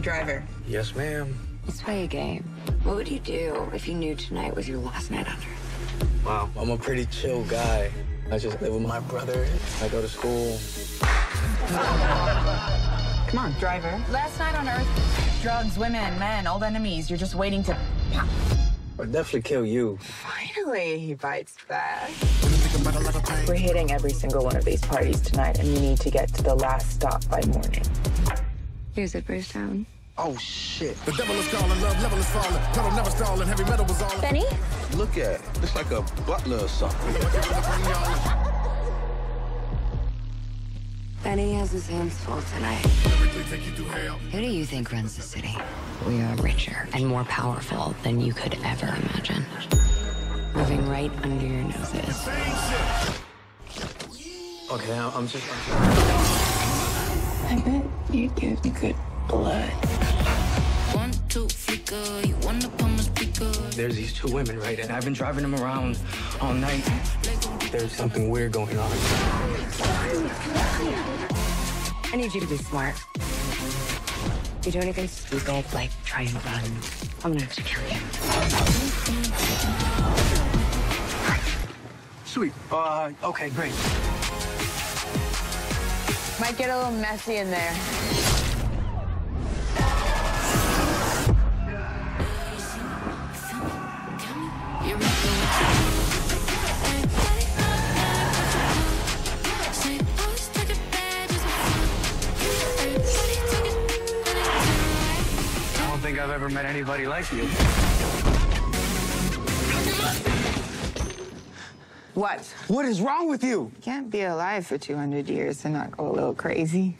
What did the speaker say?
Hey, driver. Yes, ma'am. Let's play a game. What would you do if you knew tonight was your last night on Earth? Wow. I'm a pretty chill guy. I just live with my brother. I go to school. Come on, driver. Last night on Earth, drugs, women, men, old enemies. You're just waiting to pop. I'd definitely kill you. Finally, he bites back. We're hitting every single one of these parties tonight, and you need to get to the last stop by morning. Your zipper's down. Oh, shit. The devil is calling, love level is falling. Pedal never stalling, heavy metal was all. Benny? Look at it. Looks like a butler or something. Benny has his hands full tonight. Who do you think runs the city? We are richer and more powerful than you could ever imagine. Moving right under your noses. Okay, I'm I'm just. I bet you give me good blood. One, two, flicker. You wanna pump my speaker. There's these two women, right? And I've been driving them around all night. There's something weird going on. I need you to be smart. If you do anything stupid, like try and run, I'm gonna have to kill you. Sweet. Uh, okay, great. Might get a little messy in there. Don't think I've ever met anybody like you. What? What is wrong with you? You can't be alive for 200 years and not go a little crazy.